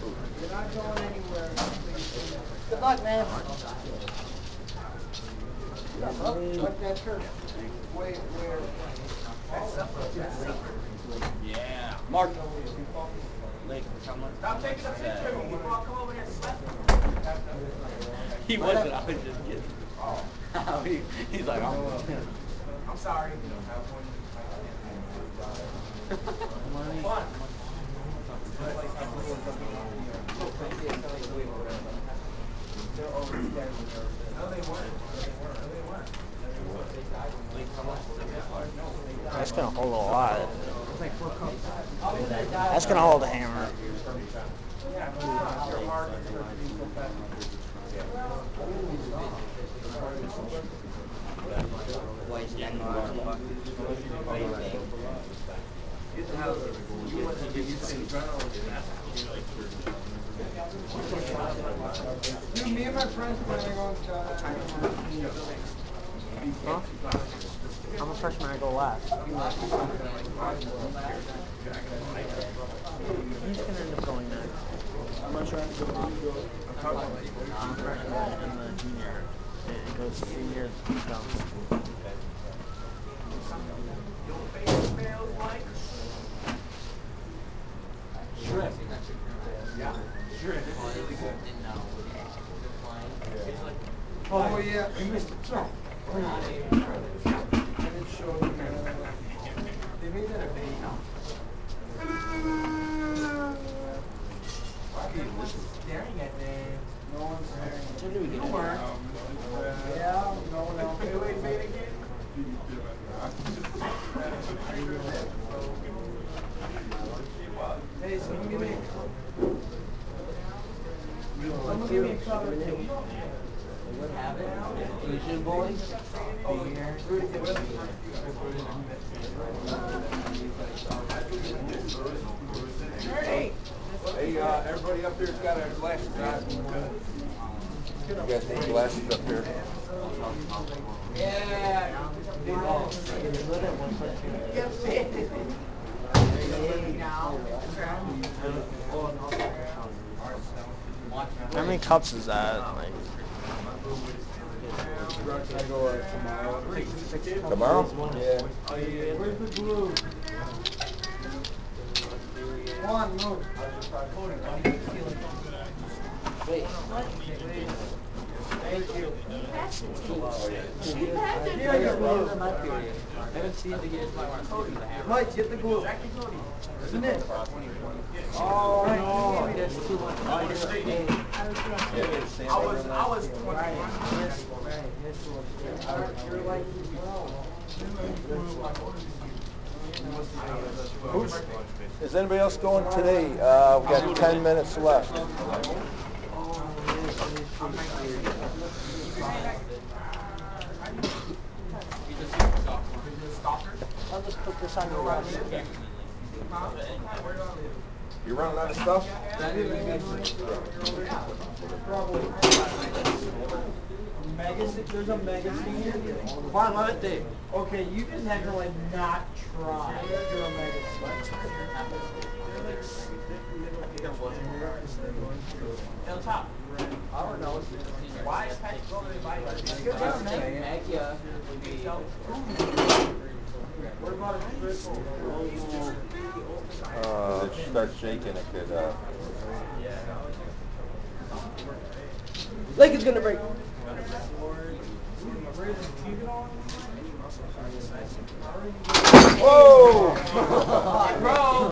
You're not going anywhere. Good luck, man. But that's her. Wait, where? Yeah. Mark. Lake, come on. Stop taking a picture of me before I come over here and slap He wasn't, I was just kidding. he, he's like, I'm. I'm sorry. Fun. That's gonna hold a lot. That's gonna hold a hammer. Dude, me and my friends planning on Huh? I'm a freshman. I go last. He's gonna end up going next. I'm not sure. I'm a freshman and the junior. It, goes down. Uh, oh, yeah. You missed it. Sorry. I didn't show you. They made that a bait. Why are you staring at me? No one's staring. You weren't. Yeah, no one else. Wait, wait, wait again. Hey, someone give me a cup. Someone give me a of tea. What happened? Asian boys? Hey! Hey, uh, everybody up here's got a glass shot. You guys need glasses up here. Yeah. How many cups is that? Like, Tomorrow? Yeah. Where's the glue? Juan, move. Thank you. Mike, get the. Isn't it? Oh, no. Too much. I was, I was. You're Who's, is anybody else going today? Uh, we got ten minutes left. I'll just put this on your list. You running out of stuff? mega, stick- there's a magazine stinger. Juan, let it dig. Okay, you just had to like not try. You're a mega stinger. On top. I don't know. Why is Patrick over there biting? Magia would be. What about a triple? Uh, if it starts shaking, it could, uh. Leg is gonna break. Whoa!